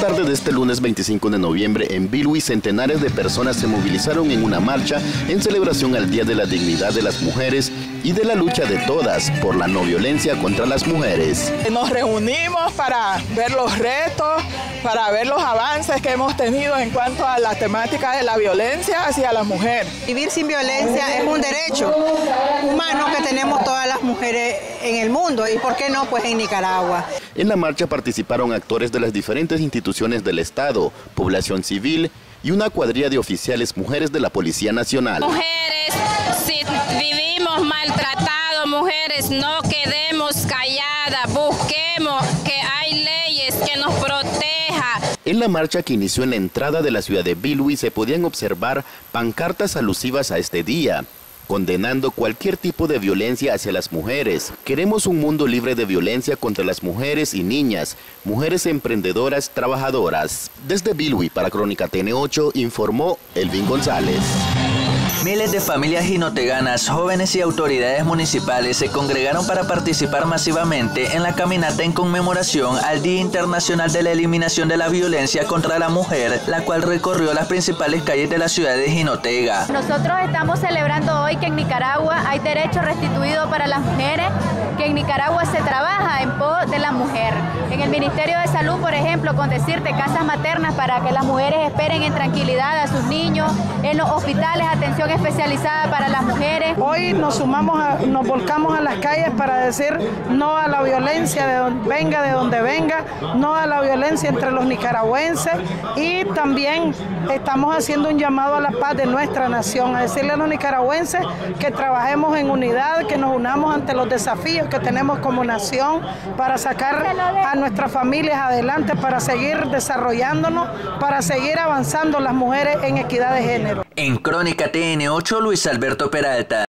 tarde de este lunes 25 de noviembre en Bilwi, centenares de personas se movilizaron en una marcha en celebración al Día de la Dignidad de las Mujeres y de la lucha de todas por la no violencia contra las mujeres. Nos reunimos para ver los retos, para ver los avances que hemos tenido en cuanto a la temática de la violencia hacia la mujer. Vivir sin violencia es un derecho que tenemos todas las mujeres en el mundo y por qué no pues en Nicaragua. En la marcha participaron actores de las diferentes instituciones del Estado, población civil y una cuadrilla de oficiales mujeres de la Policía Nacional. Mujeres, si vivimos maltratados, mujeres, no quedemos calladas, busquemos que hay leyes que nos protejan. En la marcha que inició en la entrada de la ciudad de Bilwi se podían observar pancartas alusivas a este día condenando cualquier tipo de violencia hacia las mujeres. Queremos un mundo libre de violencia contra las mujeres y niñas, mujeres emprendedoras, trabajadoras. Desde Bilwi para Crónica TN8 informó Elvin González. Miles de familias ginoteganas, jóvenes y autoridades municipales se congregaron para participar masivamente en la caminata en conmemoración al Día Internacional de la Eliminación de la Violencia contra la Mujer, la cual recorrió las principales calles de la ciudad de Jinotega. Nosotros estamos celebrando hoy que en Nicaragua hay derecho restituido para las mujeres, que en Nicaragua se trabaja en pos de la mujer. En el Ministerio de Salud, por ejemplo, con decirte casas maternas para que las mujeres esperen en tranquilidad a sus niños, en los hospitales atención especializada para las mujeres. Hoy nos sumamos, nos volcamos a las calles para decir no a la violencia de donde venga, de donde venga, no a la violencia entre los nicaragüenses y también estamos haciendo un llamado a la paz de nuestra nación, a decirle a los nicaragüenses que trabajemos en unidad, que nos unamos ante los desafíos que tenemos como nación para sacar a nuestras familias adelante, para seguir desarrollándonos, para seguir avanzando las mujeres en equidad de género. En Crónica TN8, Luis Alberto Peralta.